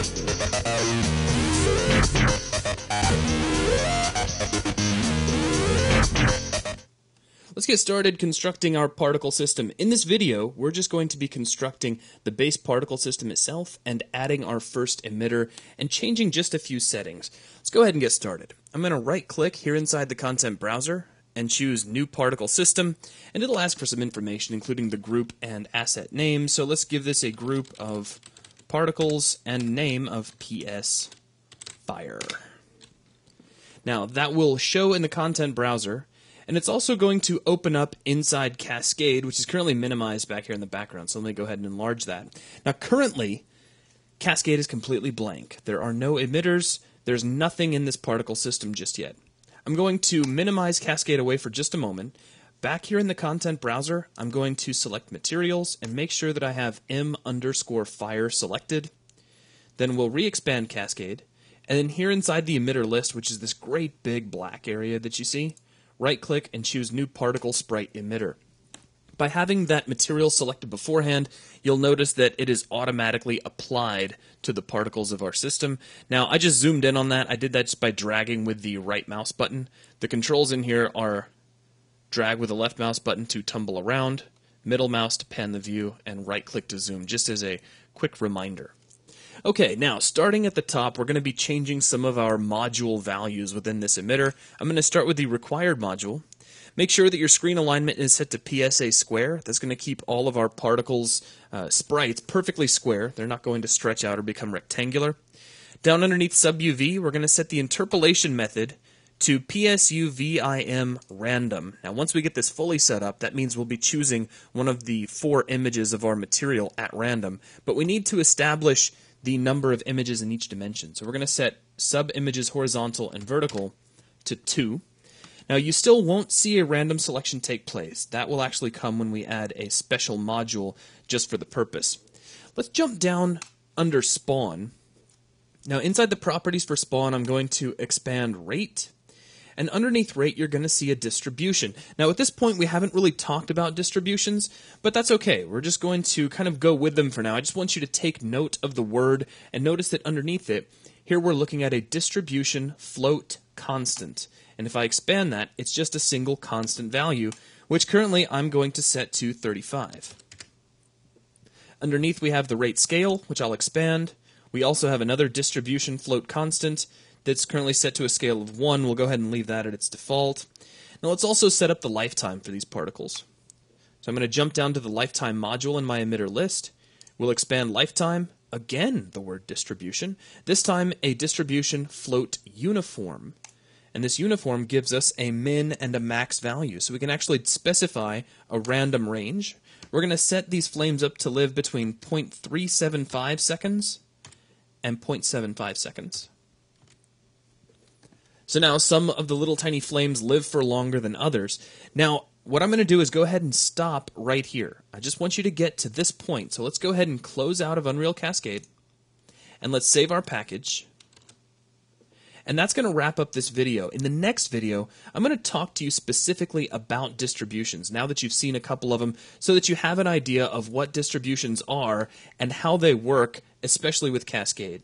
Let's get started constructing our particle system. In this video, we're just going to be constructing the base particle system itself and adding our first emitter and changing just a few settings. Let's go ahead and get started. I'm going to right click here inside the content browser and choose new particle system and it'll ask for some information including the group and asset name. So let's give this a group of particles and name of PS fire. Now that will show in the content browser and it's also going to open up inside Cascade, which is currently minimized back here in the background. So let me go ahead and enlarge that. Now, currently, Cascade is completely blank. There are no emitters. There's nothing in this particle system just yet. I'm going to minimize Cascade away for just a moment. Back here in the content browser, I'm going to select materials and make sure that I have M underscore fire selected. Then we'll re-expand Cascade. And then here inside the emitter list, which is this great big black area that you see, right click and choose New Particle Sprite Emitter. By having that material selected beforehand, you'll notice that it is automatically applied to the particles of our system. Now, I just zoomed in on that. I did that just by dragging with the right mouse button. The controls in here are drag with the left mouse button to tumble around, middle mouse to pan the view, and right click to zoom, just as a quick reminder. Okay, now starting at the top, we're going to be changing some of our module values within this emitter. I'm going to start with the required module. Make sure that your screen alignment is set to PSA square. That's going to keep all of our particles uh, sprites perfectly square. They're not going to stretch out or become rectangular. Down underneath sub UV, we're going to set the interpolation method to PSUVIM random. Now, once we get this fully set up, that means we'll be choosing one of the four images of our material at random. But we need to establish the number of images in each dimension. So we're going to set sub images horizontal and vertical to 2. Now you still won't see a random selection take place. That will actually come when we add a special module just for the purpose. Let's jump down under spawn. Now inside the properties for spawn I'm going to expand rate and underneath rate, you're going to see a distribution. Now, at this point, we haven't really talked about distributions, but that's okay. We're just going to kind of go with them for now. I just want you to take note of the word and notice that underneath it, here we're looking at a distribution float constant. And if I expand that, it's just a single constant value, which currently I'm going to set to 35. Underneath we have the rate scale, which I'll expand. We also have another distribution float constant, that's currently set to a scale of 1. We'll go ahead and leave that at its default. Now let's also set up the lifetime for these particles. So I'm going to jump down to the lifetime module in my emitter list. We'll expand lifetime, again the word distribution, this time a distribution float uniform. And this uniform gives us a min and a max value. So we can actually specify a random range. We're going to set these flames up to live between 0.375 seconds and 0.75 seconds. So now some of the little tiny flames live for longer than others. Now, what I'm going to do is go ahead and stop right here. I just want you to get to this point. So let's go ahead and close out of Unreal Cascade. And let's save our package. And that's going to wrap up this video. In the next video, I'm going to talk to you specifically about distributions now that you've seen a couple of them so that you have an idea of what distributions are and how they work, especially with Cascade.